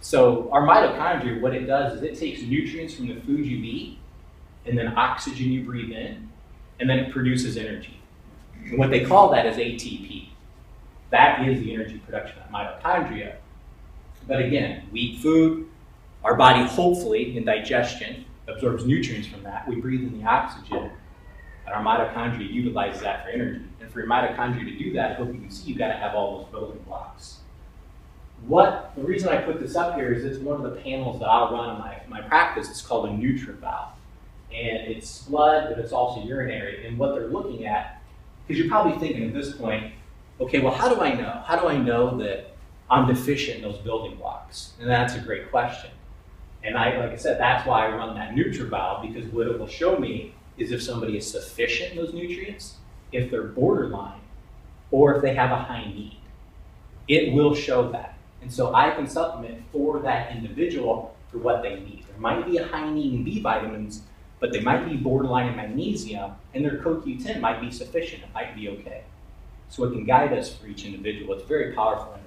So our mitochondria, what it does is it takes nutrients from the food you eat and then oxygen you breathe in, and then it produces energy. And what they call that is ATP. That is the energy production of mitochondria. But again, we eat food, our body hopefully in digestion absorbs nutrients from that. We breathe in the oxygen, and our mitochondria utilizes that for energy. And for your mitochondria to do that, I hope you can see you've got to have all those building blocks. What the reason I put this up here is it's one of the panels that I'll run in my, my practice. It's called a NutrEval. And it's blood, but it's also urinary. And what they're looking at, because you're probably thinking at this point, okay, well, how do I know? How do I know that I'm deficient in those building blocks? And that's a great question. And I, like I said, that's why I run that NutrEval, because what it will show me is if somebody is sufficient in those nutrients, if they're borderline, or if they have a high need. It will show that. And so I can supplement for that individual for what they need. There might be a high need in B vitamins, but they might be borderline in magnesium, and their CoQ10 might be sufficient. It might be okay. So it can guide us for each individual. It's very powerful